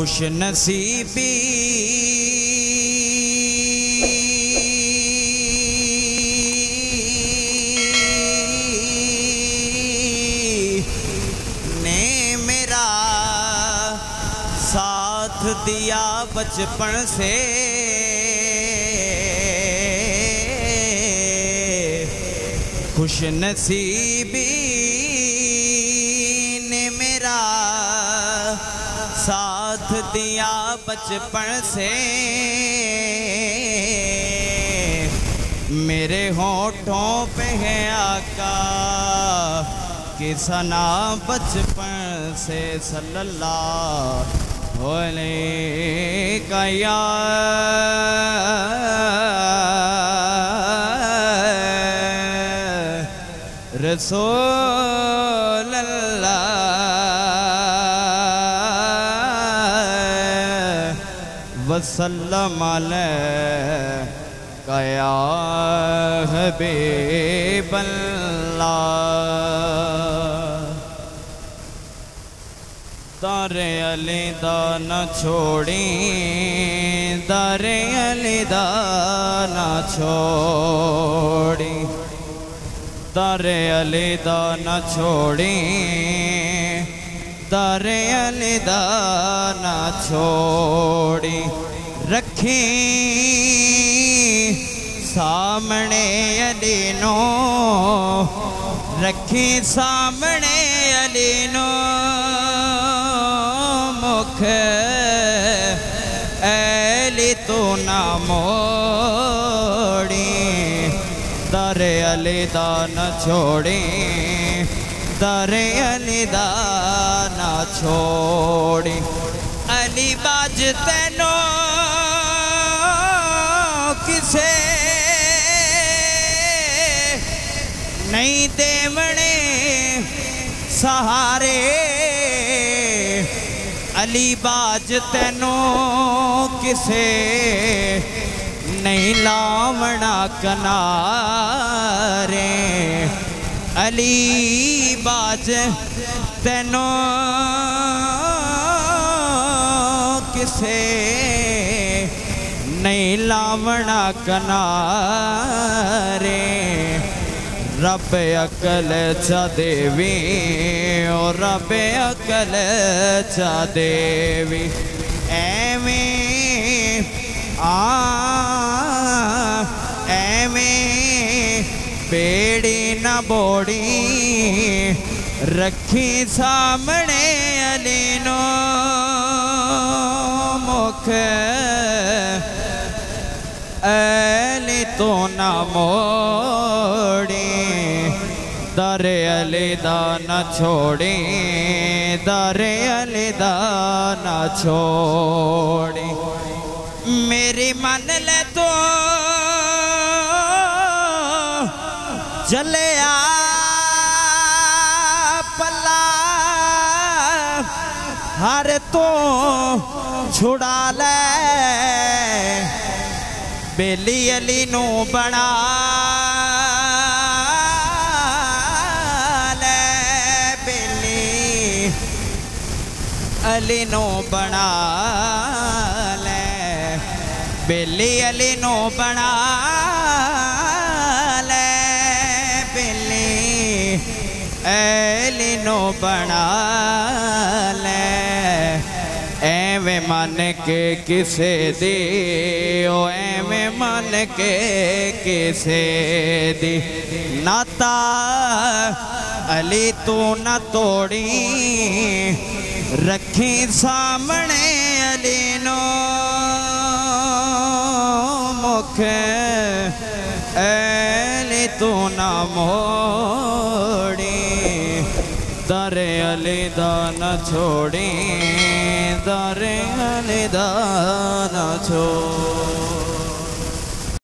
खुश नसीबी ने मेरा साथ दिया बचपन से। खुश नसीबी साथ दिया बचपन से। मेरे होठों पे है आका कि सना बचपन से, सल्लल्लाहु अलैहि का या रसूल वसल्लम कया हबीब अल्लाह दारे अली दा न छोड़ी दारे अली दा न छोड़ी दारे अली दा न छोड़ी दारे अली दा छोड़ी रखी। सामने अली नो रखी, सामने अली नो मुख। ऐली तू ना मोड़ी, दरे अली दा न छोड़ी। दरे अली दा न छोड़ी। अली बाज तेनो किसे? नहीं देवणे सहारे। अली बाज तेनो किसे? नहीं लावना कनारे। अली बाज तेनो किसे नहीं लावना कनारे। रब अकल चा देवी, ओ रब अकल चा देवी। एवें आ एवें बेड़ी न बोड़ी, रखी सामने अली नो मुख ऐली तो न मोड़ी, दरे अली दा न छोड़ी, दरे अली न छोड़ी। मेरी मन ले तो जलिया पल्ला हर तो छुड़ा ले बेली अली नू बना ले बेली अली नू बना ले बेली अली नू बना ले बेली अली नू बना ले ਐਵੇਂ ਮੰਨ ਕੇ ਕਿਸੇ ਦੀ ਓ ਐਵੇਂ ਮੰਨ ਕੇ ਕਿਸੇ ਦੀ ਨਾਤਾ ਅਲੀ ਤੂੰ ਨਾ ਤੋੜੀ ਰੱਖੀ ਸਾਹਮਣੇ ਅਲੀ ਨੂੰ ਮੁਖ ਐਲੀ तू ना मोड़ी दरे अली दान छोड़ी दरे अली दान छोड़।